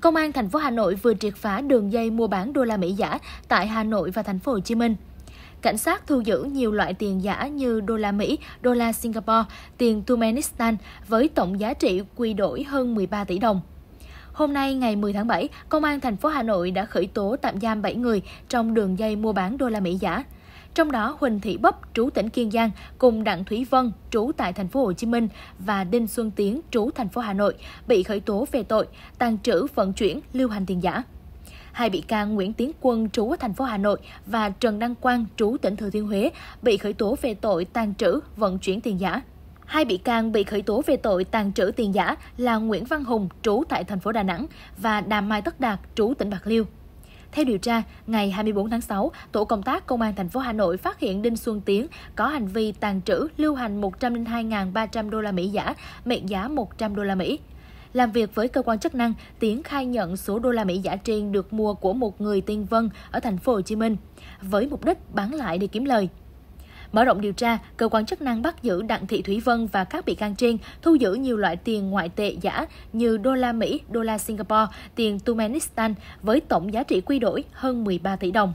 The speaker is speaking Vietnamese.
Công an thành phố Hà Nội vừa triệt phá đường dây mua bán đô la Mỹ giả tại Hà Nội và thành phố Hồ Chí Minh. Cảnh sát thu giữ nhiều loại tiền giả như đô la Mỹ, đô la Singapore, tiền Turkmenistan với tổng giá trị quy đổi hơn 13 tỷ đồng. Hôm nay ngày 10 tháng 7, Công an thành phố Hà Nội đã khởi tố tạm giam 7 người trong đường dây mua bán đô la Mỹ giả. Trong đó Huỳnh Thị Bấp, trú tỉnh Kiên Giang, cùng Đặng Thúy Vân, trú tại thành phố Hồ Chí Minh và Đinh Xuân Tiến, trú thành phố Hà Nội bị khởi tố về tội tàng trữ, vận chuyển, lưu hành tiền giả. Hai bị can Nguyễn Tiến Quân trú ở thành phố Hà Nội và Trần Đăng Quang trú tỉnh Thừa Thiên Huế bị khởi tố về tội tàng trữ, vận chuyển tiền giả. Hai bị can bị khởi tố về tội tàng trữ tiền giả là Nguyễn Văn Hùng, trú tại thành phố Đà Nẵng và Đàm Mai Tất Đạt, trú tỉnh Bạc Liêu. Theo điều tra, ngày 24 tháng 6, tổ công tác công an thành phố Hà Nội phát hiện Đinh Xuân Tiến có hành vi tàng trữ lưu hành 102.300 đô la Mỹ giả, mệnh giá 100 đô la Mỹ. Làm việc với cơ quan chức năng, Tiến khai nhận số đô la Mỹ giả trên được mua của một người tên Vân ở thành phố Hồ Chí Minh với mục đích bán lại để kiếm lời. Mở rộng điều tra, cơ quan chức năng bắt giữ Đặng Thị Thúy Vân và các bị can trên, thu giữ nhiều loại tiền ngoại tệ giả như đô la Mỹ, đô la Singapore, tiền Turkmenistan với tổng giá trị quy đổi hơn 13 tỷ đồng.